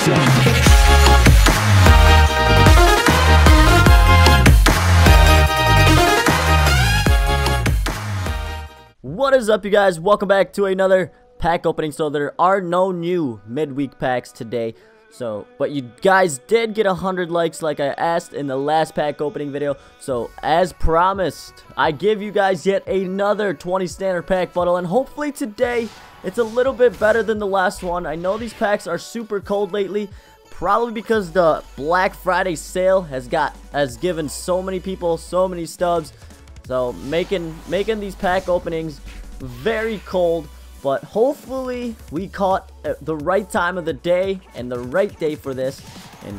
What is up you guys? Welcome back to another pack opening. So there are no new midweek packs today. So, but you guys did get 100 likes like I asked in the last pack opening video. So, as promised, I give you guys yet another 20 standard pack bundle. And hopefully today, it's a little bit better than the last one. I know these packs are super cold lately. Probably because the Black Friday sale has got has given so many people so many stubs. So making making these pack openings very cold. But hopefully we caught uh, the right time of the day and the right day for this. And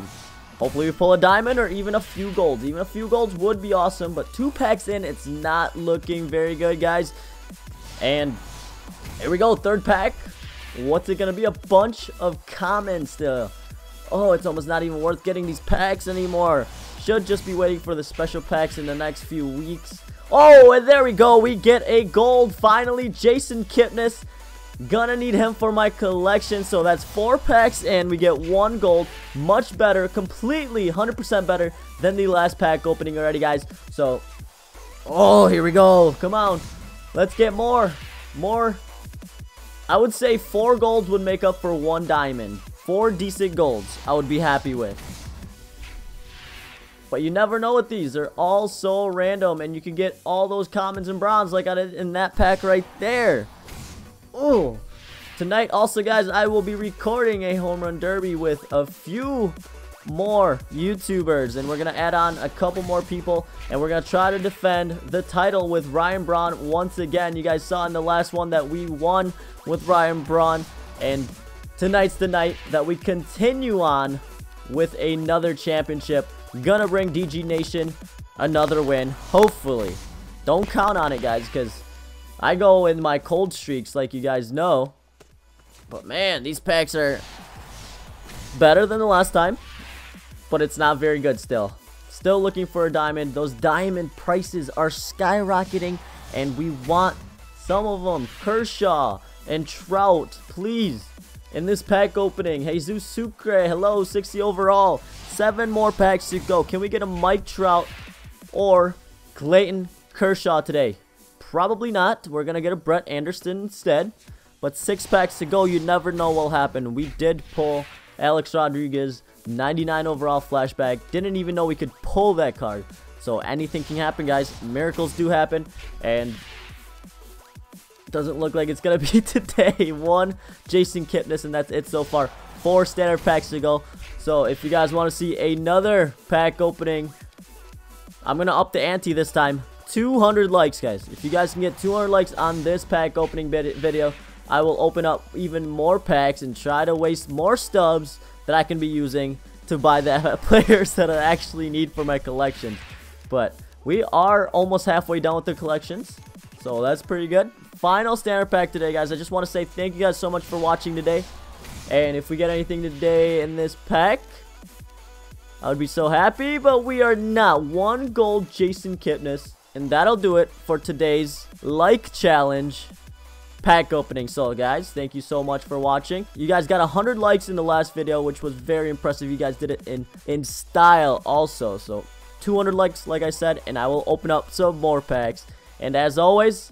hopefully we pull a diamond or even a few golds. Even a few golds would be awesome. But two packs in, it's not looking very good, guys. And here we go, third pack. What's it going to be? A bunch of commons still. Oh, it's almost not even worth getting these packs anymore. Should just be waiting for the special packs in the next few weeks. Oh, and there we go. We get a gold finally. Jason Kipnis. Gonna need him for my collection. So that's four packs and we get one gold. Much better. Completely 100% better than the last pack opening already, guys. So, oh, here we go. Come on. Let's get more. More. I would say four golds would make up for one diamond. Four decent golds I would be happy with. But you never know with these. They're all so random. And you can get all those commons and bronze like I did in that pack right there. Ooh. Tonight also, guys, I will be recording a home run derby with a few more YouTubers. And we're going to add on a couple more people. And we're going to try to defend the title with Ryan Braun once again. You guys saw in the last one that we won with Ryan Braun. And tonight's the night that we continue on with another championship Gonna bring DG Nation another win, hopefully. Don't count on it, guys, because I go in my cold streaks, like you guys know. But man, these packs are better than the last time, but it's not very good still. Still looking for a diamond. Those diamond prices are skyrocketing, and we want some of them. Kershaw and Trout, please. In this pack opening, Jesus Sucre, hello, 60 overall. Seven more packs to go. Can we get a Mike Trout or Clayton Kershaw today? Probably not. We're going to get a Brett Anderson instead. But six packs to go. You never know what'll happen. We did pull Alex Rodriguez. 99 overall flashback. Didn't even know we could pull that card. So anything can happen, guys. Miracles do happen. And doesn't look like it's going to be today. One, Jason Kipnis, and that's it so far. Four standard packs to go. So if you guys want to see another pack opening, I'm going to up the ante this time. 200 likes, guys. If you guys can get 200 likes on this pack opening video, I will open up even more packs and try to waste more stubs that I can be using to buy the players that I actually need for my collection. But we are almost halfway done with the collections. So that's pretty good. Final standard pack today, guys. I just want to say thank you guys so much for watching today. And if we get anything today in this pack, I would be so happy, but we are not. One gold Jason Kipnis, and that'll do it for today's like challenge pack opening. So guys, thank you so much for watching. You guys got 100 likes in the last video, which was very impressive. You guys did it in, in style also. So 200 likes, like I said, and I will open up some more packs. And as always,